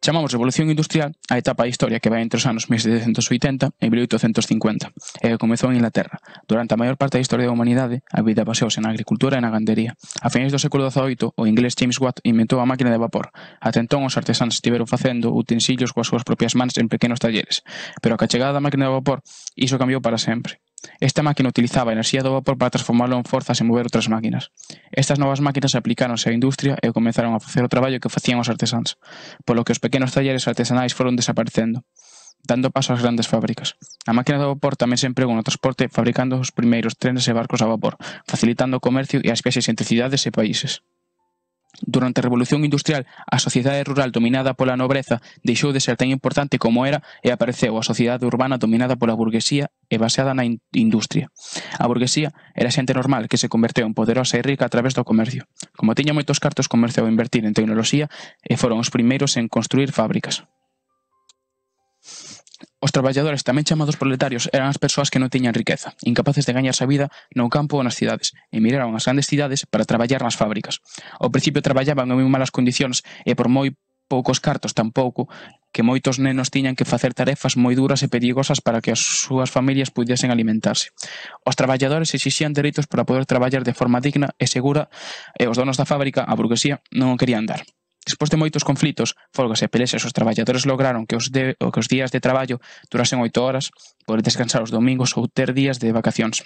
Chamamos Revolución Industrial á etapa da historia que vai entre os anos 1780 e 1850 e que comezou en Inglaterra. Durante a maior parte da historia da humanidade, a vida baseouse na agricultura e na gandería. A finais do século XVIII, o inglés James Watt inventou a máquina de vapor. Até entón, os artesáns estiveron facendo utensilios coas súas propias mans en pequenos talleres, pero a chegada da máquina de vapor, iso cambiou para sempre. Esta máquina utilizaba a enerxía do vapor para transformalo en forzas e mover outras máquinas. Estas novas máquinas aplicáronse á industria e comenzaron a facer o traballo que facían os artesáns, polo que os pequenos talleres artesanais foron desaparecendo, dando paso ás grandes fábricas. A máquina do vapor tamén se empregou no transporte fabricando os primeiros trenes e barcos a vapor, facilitando o comercio e as viaxes entre cidades e países. Durante a Revolución Industrial, a sociedade rural dominada pola nobreza deixou de ser tan importante como era e apareceu a sociedade urbana dominada pola burguesía e baseada na industria. A burguesía era xente normal que se converteu en poderosa e rica a través do comercio. Como tiña moitos cartos, comerciou a invertir en tecnoloxía e foron os primeiros en construir fábricas. Os traballadores, tamén chamados proletarios, eran as persoas que non tiñan riqueza, incapaces de gañarse a vida no campo ou nas cidades, e miraron as grandes cidades para traballar nas fábricas. Ao principio traballaban en moi malas condicións e por moi poucos cartos tampouco que moitos nenos tiñan que facer tarefas moi duras e perigosas para que as súas familias pudesen alimentarse. Os traballadores exixían dereitos para poder traballar de forma digna e segura e os donos da fábrica, a burguesía, non o querían dar. Despois de moitos conflitos, folgas e pelexas, os traballadores lograron que os, de, que os días de traballo durasen oito horas, poder descansar os domingos ou ter días de vacacións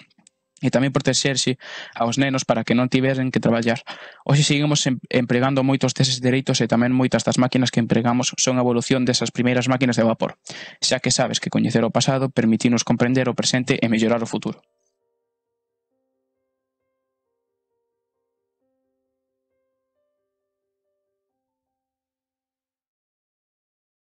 e tamén protexerse aos nenos para que non tiveren que traballar. Hoxe seguimos empregando moitos deses dereitos e tamén moitas das máquinas que empregamos son a evolución desas primeiras máquinas de vapor, xa que sabes que coñecer o pasado permitinos comprender o presente e mellorar o futuro.